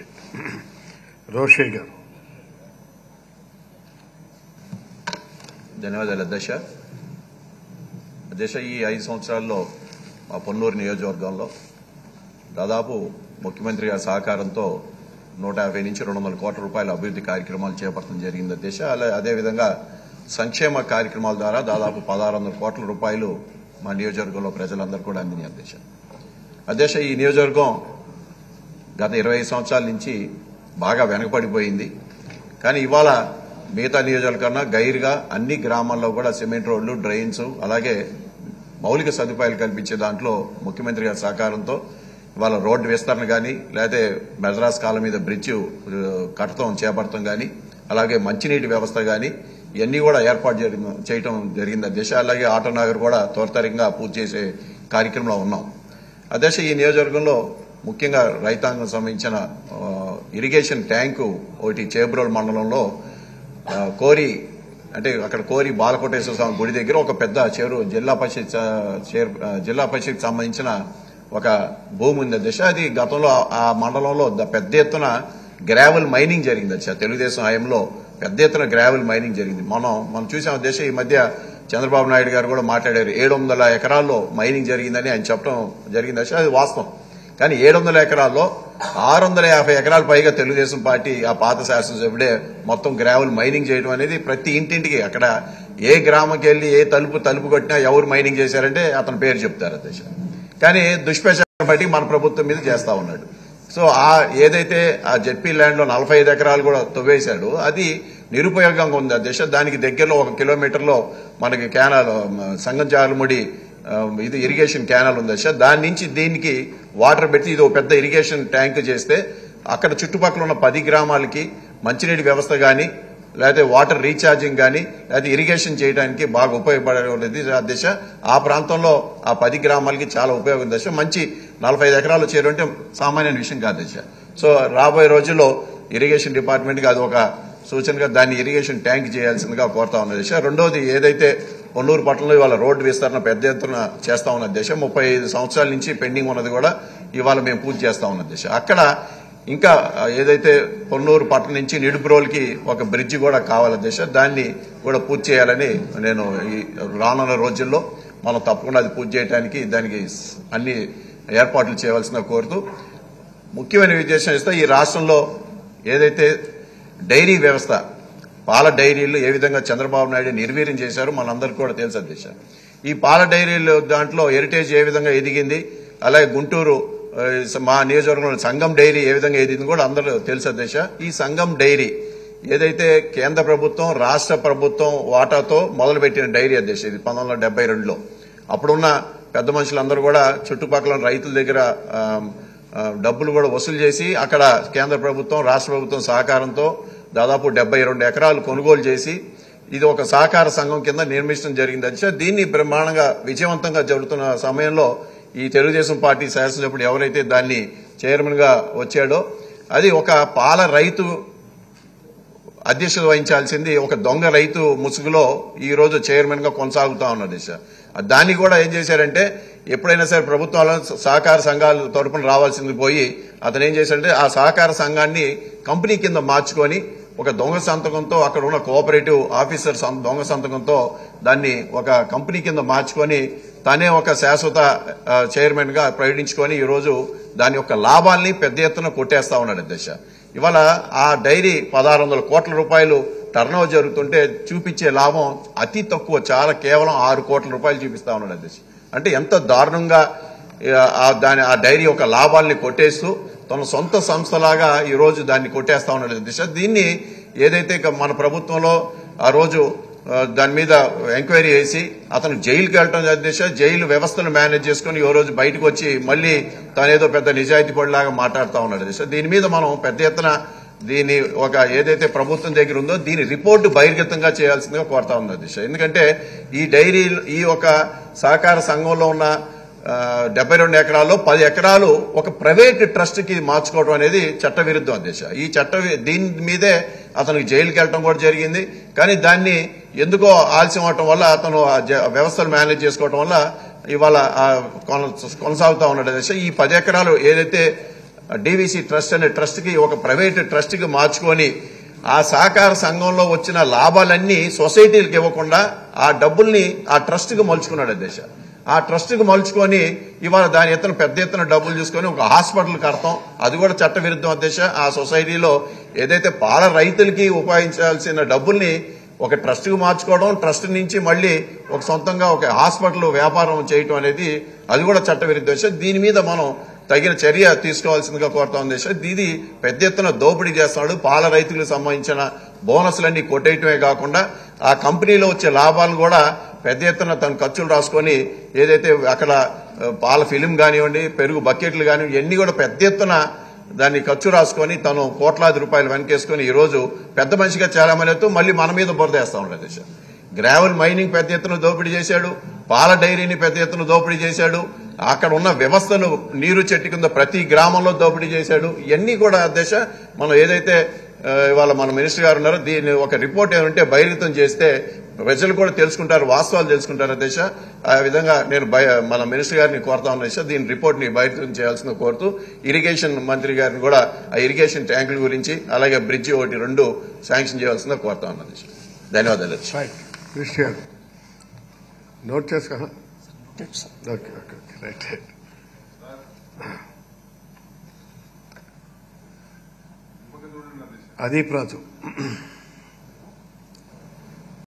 రోషయ్య గారు. ధన్యవాదాలు అధ్యక్ష. అధ్యక్ష ఈ ఐదు సంవత్సరాల్లో మా పొన్నూరు నియోజకవర్గంలో దాదాపు ముఖ్యమంత్రి గారి సహకారంతో నూట యాభై నుంచి రెండు వందల కోట్ల రూపాయల అభివృద్ధి కార్యక్రమాలు చేపట్టడం జరిగింది అధ్యక్ష. అలా అదేవిధంగా సంక్షేమ కార్యక్రమాల ద్వారా దాదాపు పదహారు వందల కోట్ల రూపాయలు మా నియోజకవర్గంలో ప్రజలందరూ కూడా అందినాయి అధ్యక్ష. అధ్యక్ష ఈ నియోజకవర్గం గత ఇరవై సంవత్సరాల నుంచి బాగా వెనకబడిపోయింది కానీ ఇవాళ మిగతా నియోజకవర్గం గైర్గా అన్ని గ్రామాల్లో కూడా సిమెంట్ రోడ్లు డ్రైన్స్ అలాగే మౌలిక సదుపాయాలు కల్పించే దాంట్లో ముఖ్యమంత్రి గారి సహకారంతో ఇవాళ రోడ్డు విస్తరణ కానీ లేకపోతే మెదరాస్ కాలం మీద బ్రిడ్జ్ కట్టడం చేపడటం కానీ అలాగే మంచినీటి వ్యవస్థ కానీ ఇవన్నీ కూడా ఏర్పాటు చేయడం చేయటం జరిగింది. అధ్యక్ష అలాగే ఆటో నగర్ కూడా త్వరితరంగా పూర్తి చేసే కార్యక్రమంలో ఉన్నాం. అధ్యక్ష ఈ నియోజకవర్గంలో ముఖ్యంగా రైతాంగం సంబంధించిన ఇరిగేషన్ ట్యాంకు ఒకటి చేబ్రోల్ మండలంలో కోరి అంటే అక్కడ కోరి బాలకోటేశ్వర స్వామి గుడి దగ్గర ఒక పెద్ద చెరు జిల్లా పరిషత్ చేర్- జిల్లా పరిషత్ సంబంధించిన ఒక భూమి ఉంది. దశ అది గతంలో ఆ- మండలంలో పెద్ద ఎత్తున గ్రావెల్ మైనింగ్ జరిగింది. దశ తెలుగుదేశం హయాంలో పెద్ద ఎత్తున గ్రావెల్ మైనింగ్ జరిగింది. మనం మనం చూసాం దశ. ఈ మధ్య చంద్రబాబు నాయుడు గారు కూడా మాట్లాడారు. ఏడు ఎకరాల్లో మైనింగ్ జరిగిందని ఆయన చెప్పడం జరిగింది. దశ అది వాస్తవం. కానీ ఏడు వందల ఎకరాల్లో ఆరు వందల యాభై ఎకరాల పైగా తెలుగుదేశం పార్టీ ఆ పాత శాసనసభ్యుడే మొత్తం గ్రావెల్ మైనింగ్ చేయడం అనేది ప్రతి ఇంటింటికి అక్కడ ఏ గ్రామంకి వెళ్ళి ఏ తలుపు తలుపు కొట్టినా ఎవరు మైనింగ్ చేశారంటే అతని పేరు చెప్తారు అధ్యక్ష. కానీ దుష్ప్రచారం బట్టి మన ప్రభుత్వం మీద చేస్తా ఉన్నాడు. సో ఆ ఏదైతే ఆ జెడ్పీ ల్యాండ్లో నలభై ఐదు ఎకరాలు కూడా తవ్వేశాడు అది నిరుపయోగంగా ఉంది అధ్యక్ష. దానికి దగ్గరలో ఒక కిలోమీటర్లో మనకి కెనాల్ సంగం జాలముడి ఇది ఇరిగేషన్ క్యానల్ ఉంది సార్. దాని నుంచి దీనికి వాటర్ పెట్టి ఇది ఒక పెద్ద ఇరిగేషన్ ట్యాంక్ చేస్తే అక్కడ చుట్టుపక్కల ఉన్న పది గ్రామాలకి మంచినీటి వ్యవస్థ కానీ లేకపోతే వాటర్ రీఛార్జింగ్ కానీ లేకపోతే ఇరిగేషన్ చేయడానికి బాగా ఉపయోగపడేది దిశ. ఆ ప్రాంతంలో ఆ పది గ్రామాలకి చాలా ఉపయోగం దశ మంచి నలభై ఐదు ఎకరాలు చేరుంటే సామాన్య విషయం కాదు దశ సో రాబోయే రోజుల్లో ఇరిగేషన్ డిపార్ట్మెంట్కి అది ఒక సూచనగా దాన్ని ఇరిగేషన్ ట్యాంక్ చేయాల్సిందిగా కోరుతా ఉన్న దిశ. రెండోది ఏదైతే పొన్నూరు పట్టణంలో ఇవాళ రోడ్డు విస్తరణ పెద్ద ఎత్తున చేస్తా ఉన్న దిశ ముప్పై ఐదు సంవత్సరాల నుంచి పెండింగ్ ఉన్నది కూడా ఇవాళ మేము పూర్తి చేస్తా ఉన్న దిశ. అక్కడ ఇంకా ఏదైతే పొన్నూరు పట్టణం నుంచి నిడుబ్రోల్కి ఒక బ్రిడ్జ్ కూడా కావాల దిశ దాన్ని కూడా పూర్తి చేయాలని నేను ఈ రానున్న రోజుల్లో మనం తప్పకుండా అది పూర్తి చేయడానికి దానికి అన్ని ఏర్పాట్లు చేయవలసిన కోరుతూ ముఖ్యమైన విదేశం ఇస్తే ఈ రాష్ట్రంలో ఏదైతే డైరీ వ్యవస్థ. పాల డైరీలు ఏ విధంగా చంద్రబాబు నాయుడు నిర్వీర్యం చేశారో మనందరికీ కూడా తెలుసు అధ్యక్ష. ఈ పాల డైరీలు దాంట్లో హెరిటేజ్ ఏ విధంగా ఎదిగింది అలాగే గుంటూరు మా నియోజకవర్గంలో సంఘం డైరీ ఏ విధంగా ఎదిగింది కూడా అందరూ తెలుసు అధ్యక్ష. ఈ సంఘం డైరీ ఏదైతే కేంద్ర ప్రభుత్వం రాష్ట్ర ప్రభుత్వం వాటాతో మొదలుపెట్టిన డైరీ అధ్యక్ష ఇది పంతొమ్మిది వందల డెబ్బై రెండులో. అప్పుడున్న పెద్ద మనుషులందరూ కూడా చుట్టుపక్కల ఉన్న రైతుల దగ్గర డబ్బులు కూడా వసూలు చేసి అక్కడ కేంద్ర ప్రభుత్వం రాష్ట్ర ప్రభుత్వం సహకారంతో దాదాపు డెబ్బై రెండు ఎకరాలు కొనుగోలు చేసి ఇది ఒక సహకార సంఘం కింద నిర్మించడం జరిగింది. అంటే దీన్ని బ్రహ్మాండంగా విజయవంతంగా జరుగుతున్న సమయంలో ఈ తెలుగుదేశం పార్టీ శాసనసభ్యుడు ఎవరైతే దాన్ని చైర్మన్గా వచ్చాడో అది ఒక పాల రైతు అధ్యక్షత వహించాల్సింది ఒక దొంగ రైతు ముసుగులో ఈ రోజు చైర్మన్గా కొనసాగుతా ఉన్నది సార్ దాన్ని కూడా ఏం చేశారంటే ఎప్పుడైనా సరే ప్రభుత్వాల సహకార సంఘాల తరపున రావాల్సింది పోయి అతను ఏం చేశాడంటే ఆ సహకార సంఘాన్ని కంపెనీ కింద మార్చుకొని ఒక దొంగ సంతకంతో అక్కడ ఉన్న కోఆపరేటివ్ ఆఫీసర్ దొంగ సంతకంతో దాన్ని ఒక కంపెనీ కింద మార్చుకొని తనే ఒక శాశ్వత చైర్మన్గా చైర్మన్గా ప్రకటించుకొని ఈరోజు దాని యొక్క లాభాల్ని పెద్ద ఎత్తున కొట్టేస్తా ఉన్నాడు దశ ఇవాళ ఆ డైరీ పదహారు వందల కోట్ల రూపాయలు టర్న్ జరుగుతుంటే చూపించే లాభం అతి తక్కువ చాలా కేవలం ఆరు కోట్ల రూపాయలు చూపిస్తా ఉన్నాడు అధ్యక్ష. అంటే ఎంత దారుణంగా దాని ఆ డైరీ యొక్క లాభాల్ని కొట్టేస్తూ తన సొంత సంస్థలాగా ఈ రోజు దాన్ని కొట్టేస్తా ఉన్నాడు. దిశ దీన్ని ఏదైతే మన ప్రభుత్వంలో ఆ రోజు దాని మీద ఎంక్వైరీ చేసి అతను జైలుకి వెళ్ళటం దిశ జైలు వ్యవస్థను మేనేజ్ చేసుకుని ఈ రోజు బయటకు వచ్చి మళ్ళీ తనేదో పెద్ద నిజాయితీ పడిలాగా మాట్లాడుతూ ఉన్నాడు. దిశ దీని మీద మనం పెద్ద ఎత్తున దీని ఒక ఏదైతే ప్రభుత్వం దగ్గర ఉందో దీని రిపోర్టు బహిర్గతంగా చేయాల్సిందిగా కోరుతా ఉన్నది దిశ ఎందుకంటే ఈ డైరీ ఈ ఒక సహకార సంఘంలో ఉన్న డెబ్బై రెండు ఎకరాల్లో పది ఎకరాలు ఒక ప్రైవేట్ ట్రస్ట్కి మార్చుకోవడం అనేది చట్ట విరుద్ధం ఈ చట్ట దీని మీదే అతనికి జైలుకి వెళ్ళడం కూడా జరిగింది. కానీ దాన్ని ఎందుకో ఆలస్యం అవటం వల్ల అతను జ- వ్యవస్థలు మేనేజ్ చేసుకోవటం వల్ల ఇవాళ కొనసాగుతూ కొనసాగుతా ఉన్నాడు అధ్యక్ష. ఈ పది ఎకరాలు ఏదైతే డీవీసీ ట్రస్ట్ అనే ట్రస్ట్కి ఒక ప్రైవేట్ ట్రస్ట్కి మార్చుకొని ఆ సహకార సంఘంలో వచ్చిన లాభాలన్నీ సొసైటీలకు ఇవ్వకుండా ఆ డబ్బుల్ని ఆ ట్రస్ట్కి మలుచుకున్నాడు దేశ. ఆ ట్రస్ట్కి మలుచుకొని ఇవాళ దాని ఎత్తున పెద్ద ఎత్తున డబ్బులు తీసుకొని ఒక హాస్పిటల్ కడతాం. అది కూడా చట్ట విరుద్ధం అధ్యక్ష ఆ సొసైటీలో ఏదైతే పాల రైతులకి ఉపయోగించాల్సిన డబ్బుల్ని ఒక ట్రస్ట్కి మార్చుకోవడం ట్రస్ట్ నుంచి మళ్ళీ ఒక సొంతంగా ఒక హాస్పిటల్ వ్యాపారం చేయటం అనేది అది కూడా చట్టవిరుద్ధం. దీని మీద మనం తగిన చర్య తీసుకోవాల్సిందిగా కోరుతా ఉంది. ఇది పెద్ద ఎత్తున దోపిడీ చేస్తున్నాడు పాల రైతులకు సంబంధించిన బోనస్లన్నీ కొట్టేయటమే కాకుండా ఆ కంపెనీలో వచ్చే లాభాలు కూడా పెద్ద ఎత్తున తన ఖర్చులు రాసుకొని ఏదైతే అక్కడ పాల ఫిలిం కానివ్వండి పెరుగు బకెట్లు కానివ్వండి ఇవన్నీ కూడా పెద్ద ఎత్తున దాన్ని ఖర్చు రాసుకొని తను కోట్లాది రూపాయలు వెనకేసుకొని ఈ రోజు పెద్ద మనిషిగా చాలా మంది మళ్ళీ మన మీద బురదేస్తా ఉన్నాడు దేశం గ్రావెల్ మైనింగ్ పెద్ద ఎత్తున దోపిడీ చేశాడు. పాల డైరీని పెద్ద ఎత్తున దోపిడీ చేశాడు. అక్కడ ఉన్న వ్యవస్థను నీరు చెట్టు కింద ప్రతి గ్రామంలో దోపిడీ చేశాడు. ఇవన్నీ కూడా దశ మనం ఏదైతే ఇవాళ మన మినిస్టర్ గారు ఉన్నారో దీన్ని ఒక రిపోర్ట్ ఏమంటే బహిర్గతం చేస్తే ప్రజలు కూడా తెలుసుకుంటారు వాస్తవాలు తెలుసుకుంటారు అధ్యక్ష. ఆ విధంగా నేను మన మినిస్టర్ గారిని కోరుతా ఉన్న అధ్యక్ష దీని రిపోర్ట్ని బహిర్గతం చేయాల్సింది కోరుతూ ఇరిగేషన్ మంత్రి గారిని కూడా ఆ ఇరిగేషన్ ట్యాంకుల గురించి అలాగే బ్రిడ్జి ఒకటి రెండు శాంక్షన్ చేయాల్సిందో కోరుతా ఉన్న అధ్యక్ష. ధన్యవాదాలు నోట్ చేసుకో. కృష్ణ గారు నోట్ చేసుకో okay okay okay right right Adeep Raju